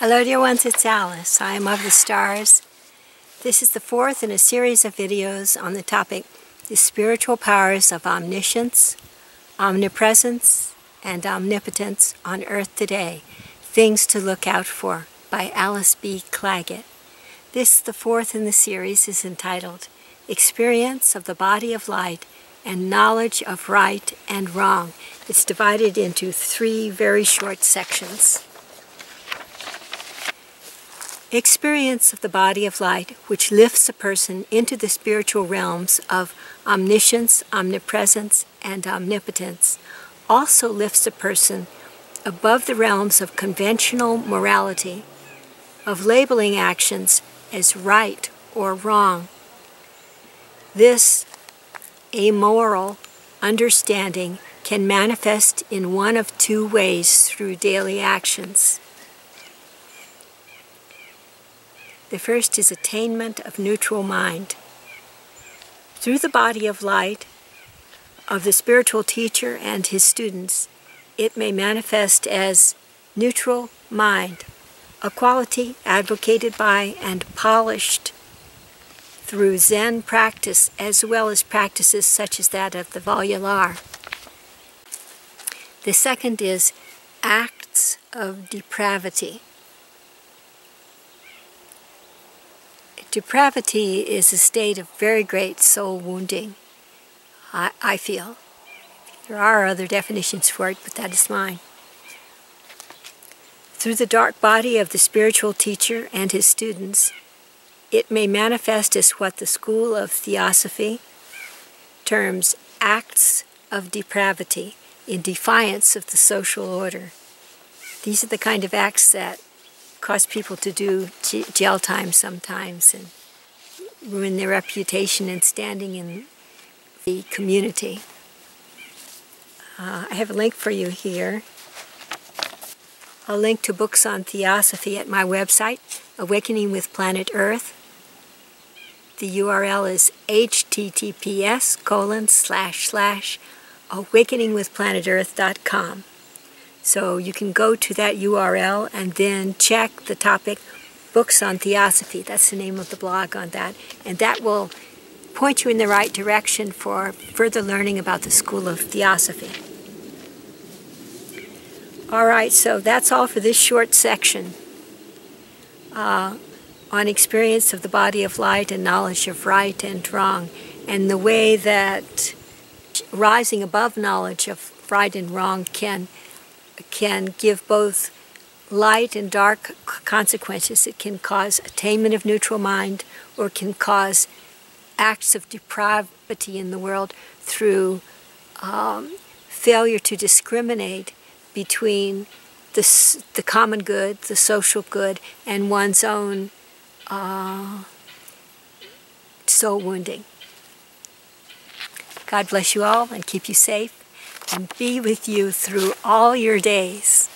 Hello dear ones, it's Alice. I am of the stars. This is the fourth in a series of videos on the topic the spiritual powers of omniscience, omnipresence, and omnipotence on earth today. Things to look out for by Alice B. Clagett. This, the fourth in the series, is entitled Experience of the Body of Light and Knowledge of Right and Wrong. It's divided into three very short sections experience of the body of light which lifts a person into the spiritual realms of omniscience, omnipresence, and omnipotence also lifts a person above the realms of conventional morality, of labeling actions as right or wrong. This amoral understanding can manifest in one of two ways through daily actions. The first is attainment of neutral mind. Through the body of light of the spiritual teacher and his students, it may manifest as neutral mind, a quality advocated by and polished through Zen practice as well as practices such as that of the Volyalar. The second is acts of depravity. Depravity is a state of very great soul wounding, I, I feel. There are other definitions for it, but that is mine. Through the dark body of the spiritual teacher and his students, it may manifest as what the school of theosophy terms acts of depravity in defiance of the social order. These are the kind of acts that cause people to do jail time sometimes and ruin their reputation and standing in the community. Uh, I have a link for you here. A link to books on theosophy at my website, Awakening with Planet Earth. The URL is https colon slash slash awakeningwithplanetearth.com. So you can go to that URL and then check the topic Books on Theosophy. That's the name of the blog on that. And that will point you in the right direction for further learning about the School of Theosophy. All right, so that's all for this short section uh, on experience of the body of light and knowledge of right and wrong, and the way that rising above knowledge of right and wrong can can give both light and dark consequences. It can cause attainment of neutral mind or can cause acts of depravity in the world through um, failure to discriminate between the, the common good, the social good, and one's own uh, soul wounding. God bless you all and keep you safe and be with you through all your days.